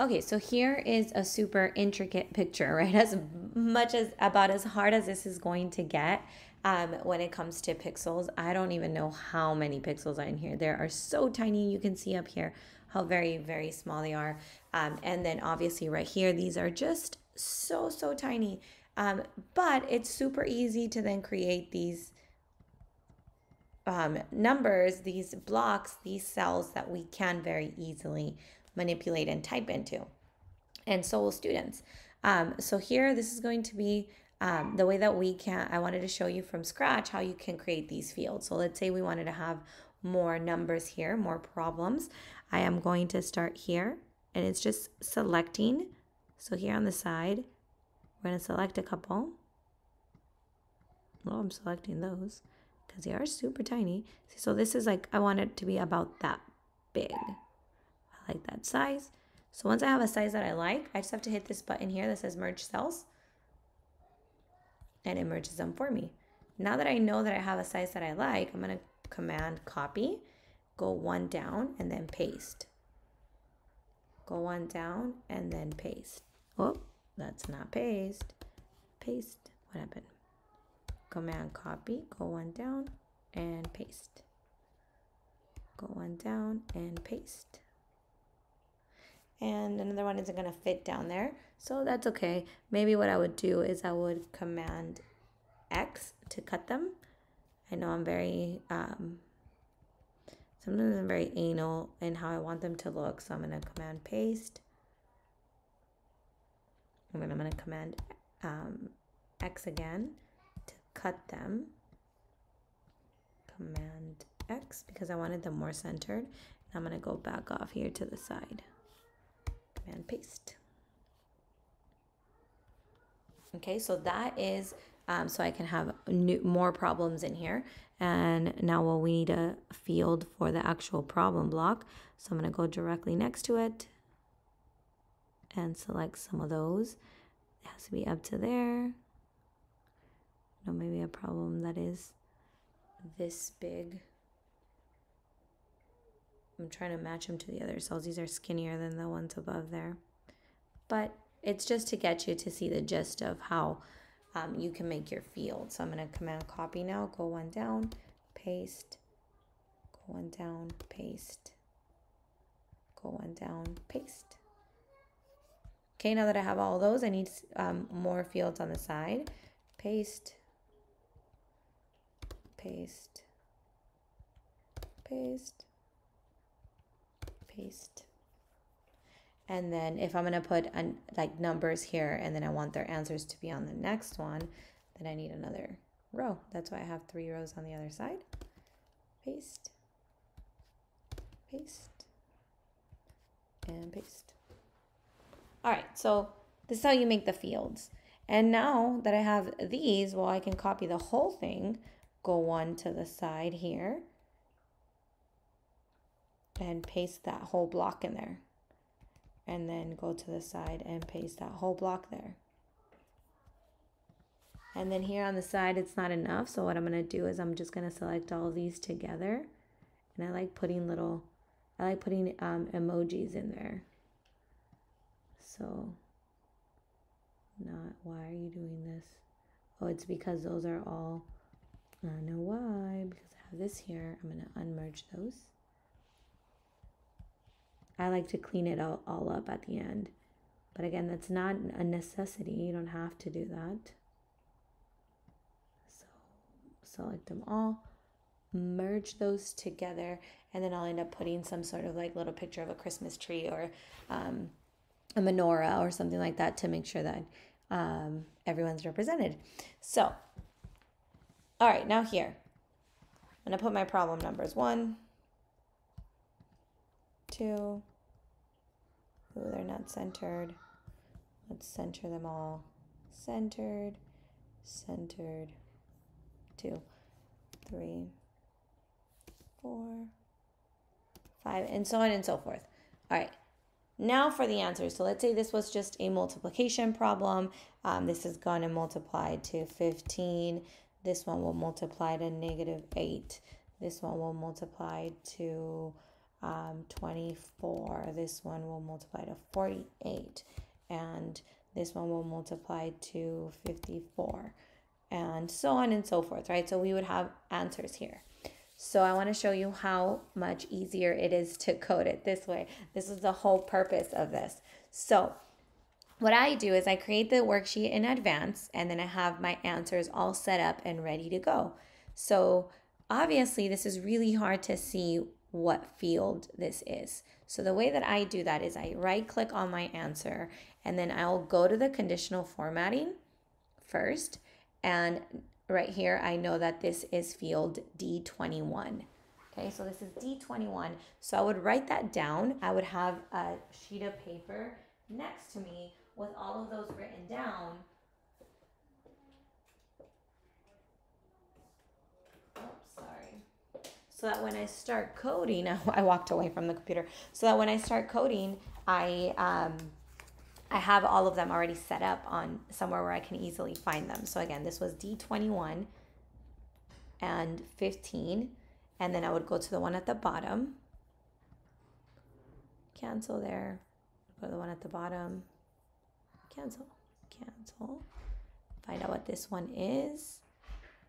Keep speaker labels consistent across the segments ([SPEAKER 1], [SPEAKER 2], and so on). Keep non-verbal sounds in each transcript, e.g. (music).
[SPEAKER 1] Okay, so here is a super intricate (laughs) picture, right? As much as about as hard as this is going to get um, when it comes to pixels. I don't even know how many pixels are in here. There are so tiny. You can see up here how very, very small they are. Um, and then obviously right here, these are just so, so tiny. Um, but it's super easy to then create these um, numbers, these blocks, these cells that we can very easily manipulate and type into. And so will students. Um, so here, this is going to be um, the way that we can, I wanted to show you from scratch how you can create these fields. So let's say we wanted to have more numbers here, more problems. I am going to start here and it's just selecting. So here on the side, we're going to select a couple. Well, I'm selecting those because they are super tiny. So this is like, I want it to be about that big. Like that size. So once I have a size that I like, I just have to hit this button here that says merge cells and it merges them for me. Now that I know that I have a size that I like, I'm going to command copy, go one down and then paste. Go one down and then paste. Oh, that's not paste. Paste. What happened? Command copy, go one down and paste. Go one down and paste. And another one isn't going to fit down there. So that's okay. Maybe what I would do is I would command X to cut them. I know I'm very, um, sometimes I'm very anal in how I want them to look. So I'm going to command paste. And then I'm going to command um, X again to cut them. Command X because I wanted them more centered. And I'm going to go back off here to the side. Command paste. Okay, so that is um, so I can have new, more problems in here. And now well, we need a field for the actual problem block. So I'm to go directly next to it and select some of those. It has to be up to there. No, maybe a problem that is this big. I'm trying to match them to the other cells. These are skinnier than the ones above there. But it's just to get you to see the gist of how um, you can make your field. So I'm going to command copy now, go one down, paste, go one down, paste, go one down, paste. Okay, now that I have all those, I need um, more fields on the side. Paste, paste, paste, paste. And then if I'm going to put an, like numbers here and then I want their answers to be on the next one, then I need another row. That's why I have three rows on the other side. Paste, paste, and paste. All right, so this is how you make the fields. And now that I have these, well, I can copy the whole thing, go one to the side here, and paste that whole block in there and then go to the side and paste that whole block there. And then here on the side, it's not enough. So what I'm going to do is I'm just going to select all these together. And I like putting little, I like putting um, emojis in there. So not, why are you doing this? Oh, it's because those are all, I don't know why, because I have this here. I'm going to unmerge those. I like to clean it all, all up at the end. But again, that's not a necessity. You don't have to do that. So select them all, merge those together, and then I'll end up putting some sort of like little picture of a Christmas tree or um, a menorah or something like that to make sure that um, everyone's represented. So, all right, now here, I'm to put my problem numbers. One, two. Ooh, they're not centered. Let's center them all. Centered, centered. Two, three, four, five, and so on and so forth. All right. Now for the answers. So let's say this was just a multiplication problem. Um, this is going to multiply to 15. This one will multiply to negative 8. This one will multiply to um, 24. This one will multiply to 48. And this one will multiply to 54. And so on and so forth, right? So we would have answers here. So I want to show you how much easier it is to code it this way. This is the whole purpose of this. So what I do is I create the worksheet in advance and then I have my answers all set up and ready to go. So obviously this is really hard to see what field this is. So the way that I do that is I right click on my answer and then I'll go to the conditional formatting first and right here I know that this is field D21. Okay, so this is D21. So I would write that down. I would have a sheet of paper next to me with all of those written down. So that when I start coding, (laughs) I walked away from the computer. So that when I start coding, I um, I have all of them already set up on somewhere where I can easily find them. So again, this was D21 and 15. And then I would go to the one at the bottom. Cancel there. Go to the one at the bottom cancel, cancel. Find out what this one is.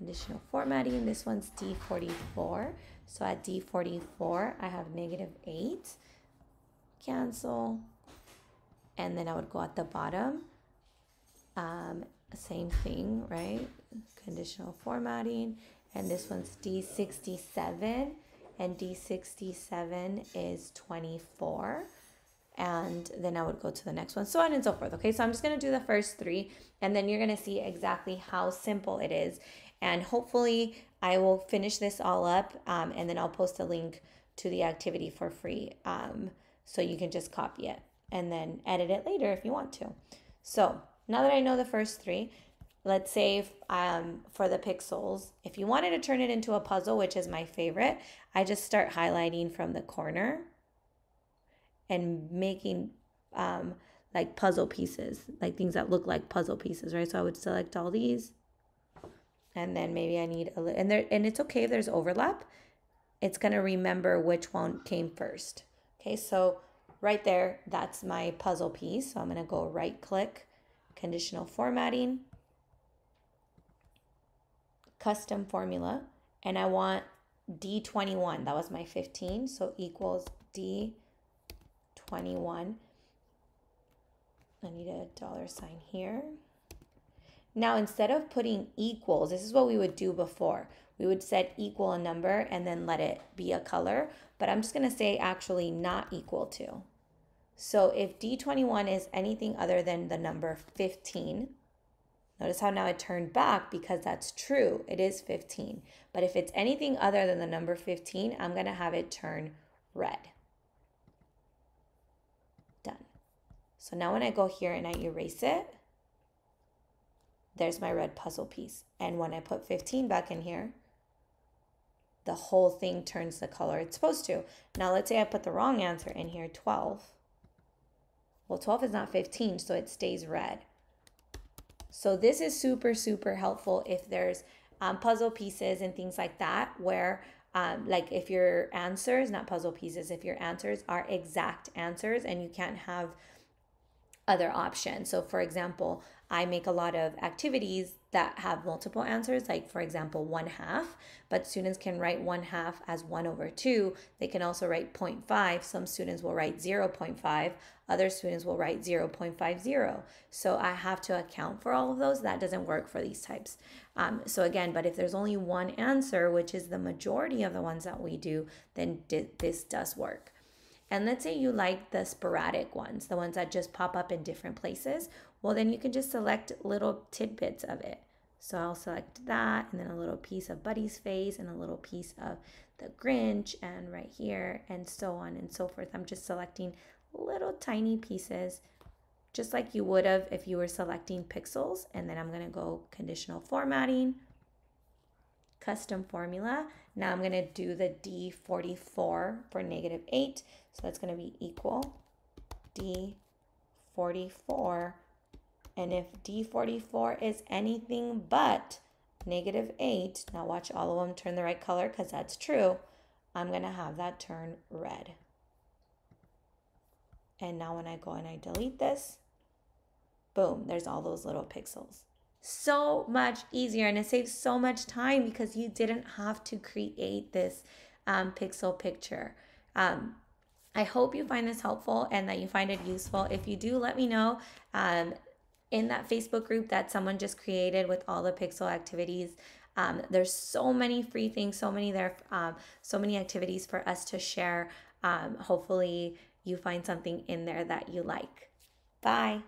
[SPEAKER 1] Conditional formatting, this one's D44. So at D44, I have negative 8. Cancel. And then I would go at the bottom. Um, same thing, right? Conditional formatting. And this one's D67. And D67 is 24 and then I would go to the next one, so on and so forth. Okay, so I'm just gonna do the first three, and then you're gonna see exactly how simple it is. And hopefully, I will finish this all up, um, and then I'll post a link to the activity for free, um, so you can just copy it and then edit it later if you want to. So now that I know the first three, let's say um, for the pixels, if you wanted to turn it into a puzzle, which is my favorite, I just start highlighting from the corner and making um, like puzzle pieces, like things that look like puzzle pieces, right? So I would select all these and then maybe I need a little, and there, and it's okay if there's overlap. It's to remember which one came first. Okay, so right there, that's my puzzle piece. So I'm to go right click, conditional formatting, custom formula, and I want D21. That was my 15, so equals D 21. I need a dollar sign here. Now, instead of putting equals, this is what we would do before. We would set equal a number and then let it be a color, but I'm just gonna say actually not equal to. So if D21 is anything other than the number 15, notice how now it turned back because that's true, it is 15. But if it's anything other than the number 15, I'm gonna have it turn red. Done. So now when I go here and I erase it, there's my red puzzle piece. And when I put 15 back in here, the whole thing turns the color it's supposed to. Now let's say I put the wrong answer in here, 12. Well, 12 is not 15, so it stays red. So this is super, super helpful if there's um, puzzle pieces and things like that where um, like if your answers, not puzzle pieces, if your answers are exact answers and you can't have other options. So, for example, I make a lot of activities that have multiple answers, like, for example, one half, but students can write one half as 1 over 2. They can also write 0.5. Some students will write 0.5. Other students will write 0.50. So I have to account for all of those. That doesn't work for these types. Um, so again, but if there's only one answer, which is the majority of the ones that we do, then this does work. And let's say you like the sporadic ones, the ones that just pop up in different places. Well, then you can just select little tidbits of it. So I'll select that and then a little piece of Buddy's face and a little piece of the Grinch and right here and so on and so forth. I'm just selecting little tiny pieces just like you would have if you were selecting pixels. And then I'm going to go conditional formatting, custom formula. Now I'm going to do the D44 for negative 8. So that's going to be equal D44. And if D44 is anything but negative 8, now watch all of them turn the right color because that's true. I'm going to have that turn red. And now when I go and I delete this, boom, there's all those little pixels. So much easier and it saves so much time because you didn't have to create this um, pixel picture. Um, I hope you find this helpful and that you find it useful. If you do, let me know um, in that Facebook group that someone just created with all the pixel activities. Um, there's so many free things, so many there, um, so many activities for us to share. Um, hopefully, you find something in there that you like. Bye.